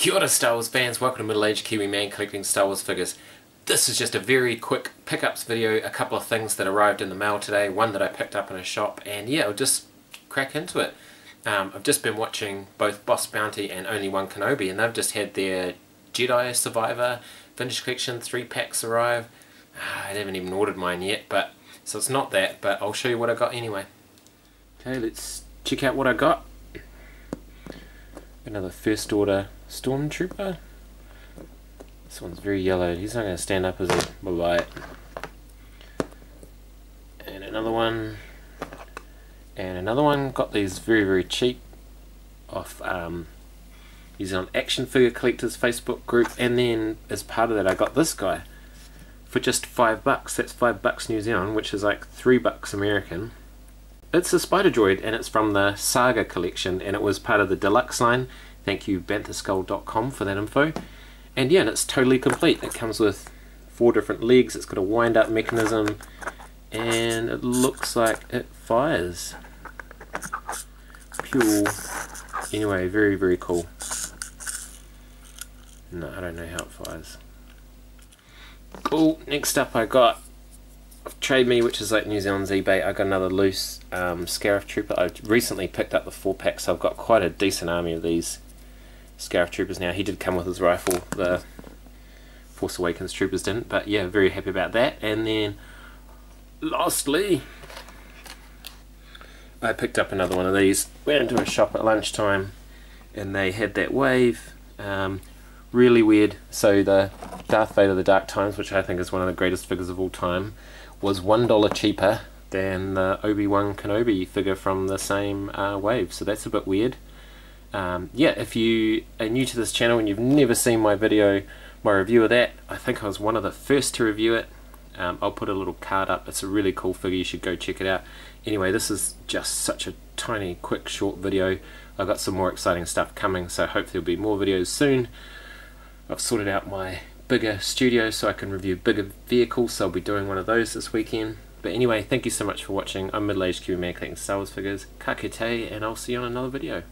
Kia ora Star Wars fans, welcome to Middle Aged Kiwi Man collecting Star Wars figures. This is just a very quick pickups video, a couple of things that arrived in the mail today, one that I picked up in a shop, and yeah, I'll just crack into it. Um, I've just been watching both Boss Bounty and Only One Kenobi, and they've just had their Jedi Survivor Vintage Collection 3 packs arrive. Ah, I haven't even ordered mine yet, but so it's not that, but I'll show you what I got anyway. Okay, let's check out what I got. Another first order stormtrooper. This one's very yellow. He's not going to stand up as a light. And another one. And another one. Got these very, very cheap off um, New Zealand Action Figure Collectors Facebook group. And then as part of that, I got this guy for just five bucks. That's five bucks New Zealand, which is like three bucks American. It's a Spider Droid, and it's from the Saga collection, and it was part of the deluxe line. Thank you, banthaskull.com, for that info. And yeah, and it's totally complete. It comes with four different legs, it's got a wind up mechanism, and it looks like it fires. Pure. Anyway, very, very cool. No, I don't know how it fires. Cool, next up I got Trade Me, which is like New Zealand's eBay. I got another loose um, Scarif Trooper. I recently picked up the four pack, so I've got quite a decent army of these Scarif Troopers now. He did come with his rifle, the Force Awakens Troopers didn't, but yeah, very happy about that. And then, lastly, I picked up another one of these. Went into a shop at lunchtime, and they had that wave. Um, really weird. So the Darth Vader of the Dark Times, which I think is one of the greatest figures of all time, was one dollar cheaper than the Obi-Wan Kenobi figure from the same uh, wave. So that's a bit weird. Um, yeah, if you are new to this channel and you've never seen my video, my review of that, I think I was one of the first to review it. Um, I'll put a little card up. It's a really cool figure. You should go check it out. Anyway, this is just such a tiny, quick, short video. I've got some more exciting stuff coming, so hopefully there'll be more videos soon. I've sorted out my bigger studio so I can review bigger vehicles, so I'll be doing one of those this weekend. But anyway, thank you so much for watching. I'm Middle Aged Kiwi Man collecting Star Wars figures. Ka and I'll see you on another video.